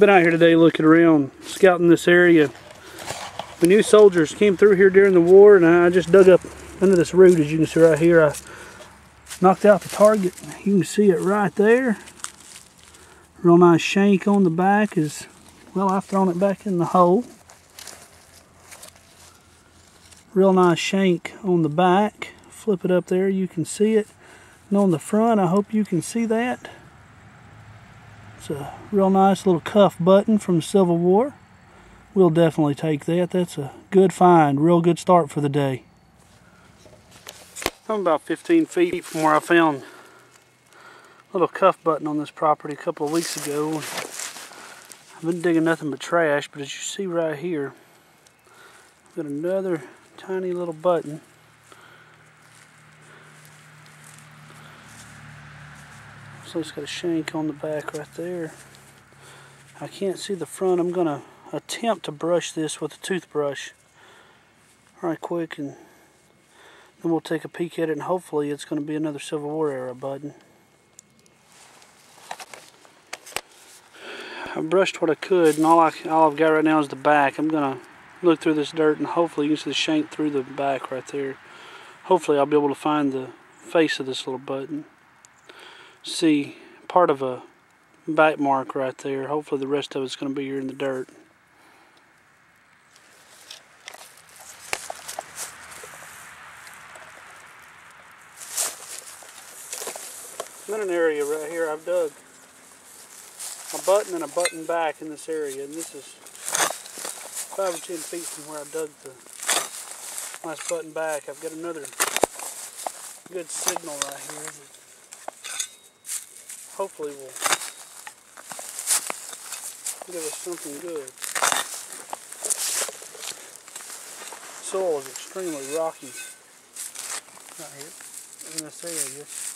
been out here today looking around, scouting this area. The new soldiers came through here during the war and I just dug up under this root as you can see right here. I knocked out the target. You can see it right there. Real nice shank on the back is, well I've thrown it back in the hole. Real nice shank on the back. Flip it up there, you can see it. And on the front, I hope you can see that. It's a real nice little cuff button from the Civil War. We'll definitely take that. That's a good find. Real good start for the day. I'm about 15 feet from where I found a little cuff button on this property a couple of weeks ago. I've been digging nothing but trash, but as you see right here, I've got another tiny little button. So it's got a shank on the back right there. I can't see the front. I'm going to attempt to brush this with a toothbrush right quick and then we'll take a peek at it and hopefully it's going to be another Civil War era button. I brushed what I could and all, I, all I've got right now is the back. I'm going to look through this dirt and hopefully you can see the shank through the back right there. Hopefully I'll be able to find the face of this little button see part of a bite mark right there. Hopefully the rest of it's going to be here in the dirt. In an area right here I've dug a button and a button back in this area and this is five or ten feet from where I dug the last button back. I've got another good signal right here hopefully will give us something good. Soil is extremely rocky right here in this area.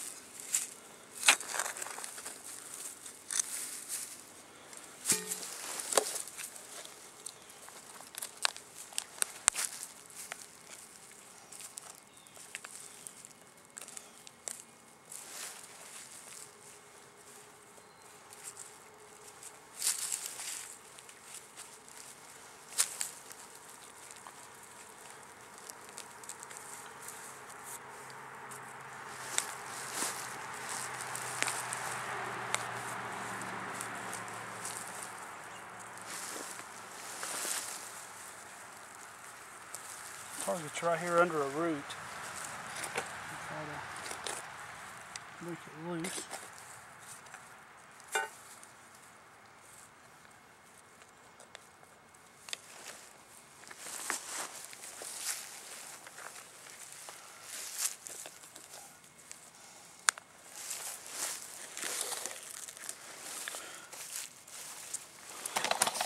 Target's right here under a root. Try to make it loose.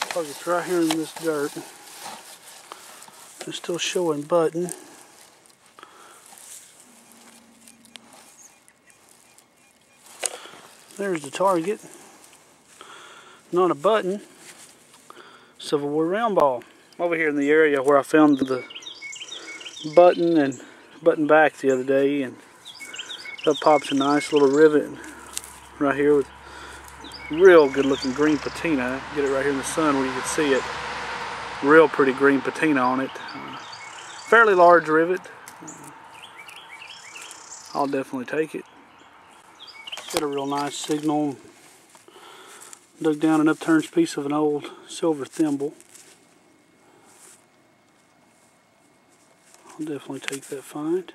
Target's right here in this dirt. Still showing button. There's the target. Not a button. Civil War round ball. Over here in the area where I found the button and button back the other day and that pops a nice little rivet right here with real good looking green patina. Get it right here in the sun where you can see it real pretty green patina on it. Uh, fairly large rivet. Uh, I'll definitely take it. Got a real nice signal. Dug down an upturned piece of an old silver thimble. I'll definitely take that find.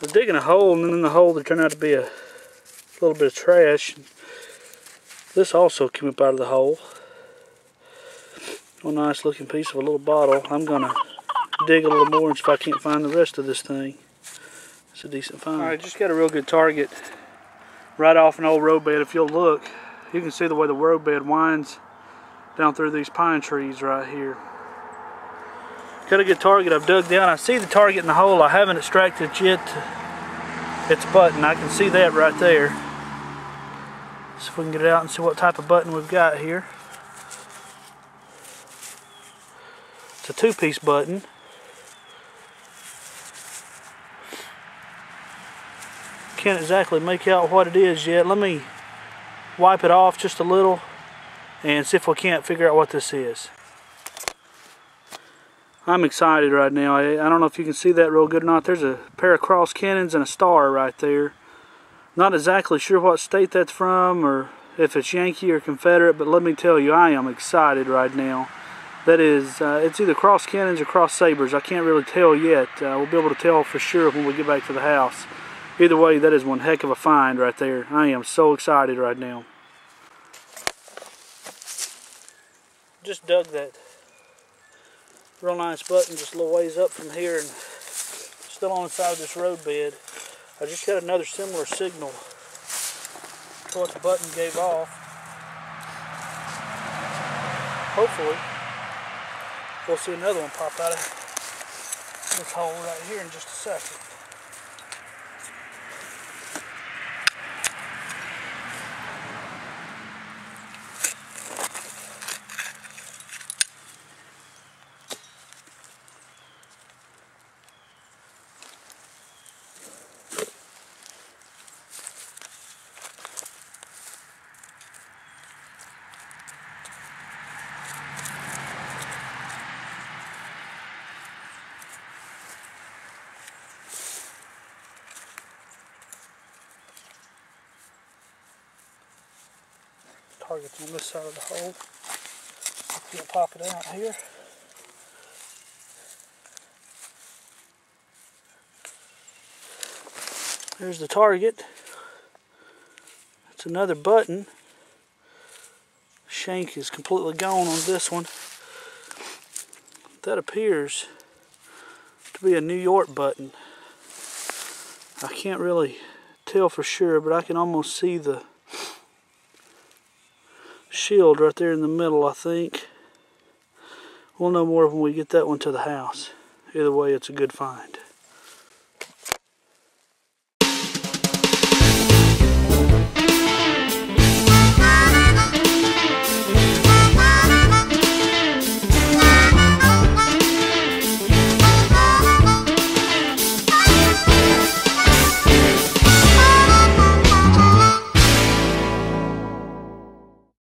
Was digging a hole and then in the hole there turned out to be a little bit of trash. This also came up out of the hole a nice looking piece of a little bottle. I'm going to dig a little more and see if I can't find the rest of this thing. It's a decent find. Alright, just got a real good target right off an old roadbed. If you'll look, you can see the way the roadbed winds down through these pine trees right here. Got a good target. I've dug down. I see the target in the hole. I haven't extracted it yet. It's button. I can see that right there. So if we can get it out and see what type of button we've got here. It's a two-piece button. Can't exactly make out what it is yet. Let me wipe it off just a little and see if we can't figure out what this is. I'm excited right now. I, I don't know if you can see that real good or not. There's a pair of cross cannons and a star right there. Not exactly sure what state that's from or if it's Yankee or Confederate, but let me tell you, I am excited right now. That is, uh, it's either cross cannons or cross sabers. I can't really tell yet. Uh, we'll be able to tell for sure when we get back to the house. Either way, that is one heck of a find right there. I am so excited right now. Just dug that real nice button just a little ways up from here and still on the side of this road bed. I just got another similar signal to what the button gave off. Hopefully, we'll see another one pop out of this hole right here in just a second. Target's on this side of the hole. You'll pop it out here. There's the target. It's another button. Shank is completely gone on this one. That appears to be a New York button. I can't really tell for sure, but I can almost see the shield right there in the middle, I think. We'll know more when we get that one to the house. Either way, it's a good find.